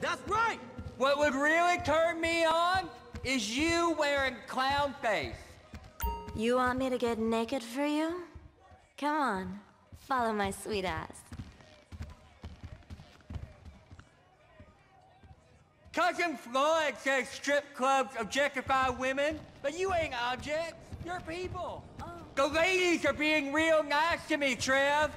That's right! What would really turn me on is you wearing clown face. You want me to get naked for you? Come on, follow my sweet ass. Cousin Floyd says strip clubs objectify women, but you ain't objects. You're people. Oh. The ladies are being real nice to me, Trev.